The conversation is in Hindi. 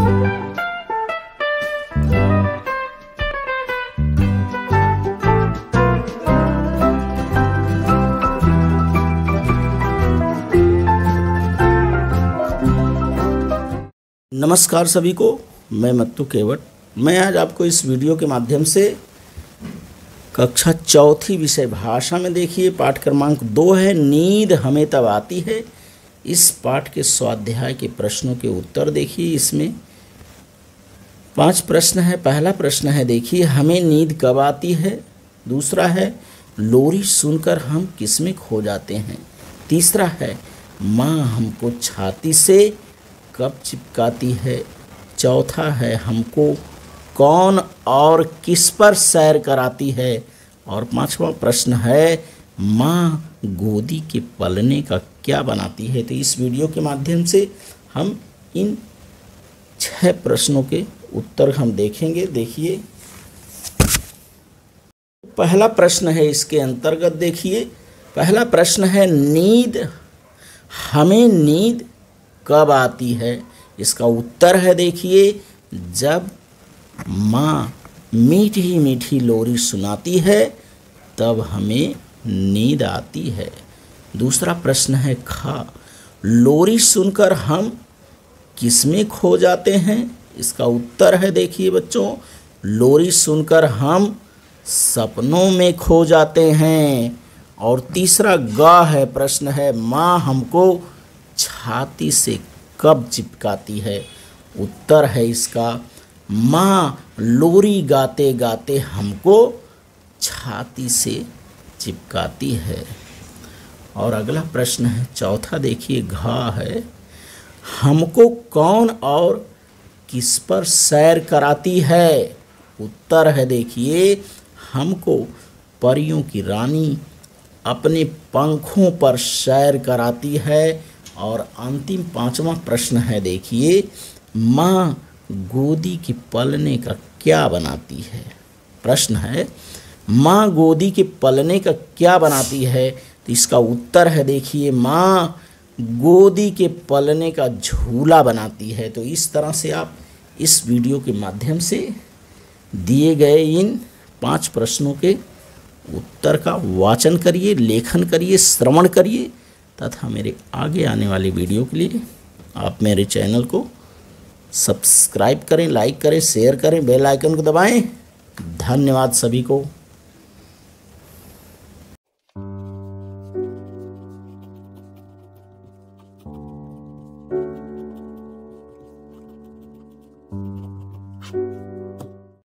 नमस्कार सभी को, मैं मत्तू केवट। मैं आज आपको इस वीडियो के माध्यम से कक्षा चौथी विषय भाषा में देखिए। पाठ क्रमांक दो है, नींद हमें तब आती है। इस पाठ के स्वाध्याय के प्रश्नों के उत्तर देखिए, इसमें। पाँच प्रश्न है। पहला प्रश्न है, देखिए, हमें नींद कब आती है? दूसरा है, लोरी सुनकर हम किसमें खो जाते हैं? तीसरा है, माँ हमको छाती से कब चिपकाती है? चौथा है, हमको कौन और किस पर सैर कराती है? और पांचवा प्रश्न है, माँ गोदी के पलने का क्या बनाती है? तो इस वीडियो के माध्यम से हम इन छह प्रश्नों के उत्तर हम देखेंगे, देखिए। पहला प्रश्न है इसके अंतर्गत देखिए। पहला प्रश्न है, नींद, हमें नींद कब आती है? इसका उत्तर है, देखिए, जब माँ मीठी मीठी लोरी सुनाती है, तब हमें नींद आती है। दूसरा प्रश्न है, खा, लोरी सुनकर हम किसमें खो जाते हैं? इसका उत्तर है, देखिए बच्चों, लोरी सुनकर हम सपनों में खो जाते हैं। और तीसरा ग है, प्रश्न है, माँ हमको छाती से कब चिपकाती है? उत्तर है इसका, माँ लोरी गाते गाते हमको छाती से चिपकाती है। और अगला प्रश्न है, चौथा देखिए, घा है, हमको कौन और किस पर सैर कराती है? उत्तर है देखिए, हमको परियों की रानी अपने पंखों पर सैर कराती है। और अंतिम पांचवा प्रश्न है देखिए, माँ गोदी के पलने का क्या बनाती है? प्रश्न है, माँ गोदी के पलने का क्या बनाती है? तो इसका उत्तर है देखिए, माँ गोदी के पलने का झूला बनाती है। तो इस तरह से आप इस वीडियो के माध्यम से दिए गए इन पाँच प्रश्नों के उत्तर का वाचन करिए, लेखन करिए, श्रवण करिए, तथा मेरे आगे आने वाले वीडियो के लिए आप मेरे चैनल को सब्सक्राइब करें, लाइक करें, शेयर करें, बेल आइकन को दबाएँ। धन्यवाद सभी को।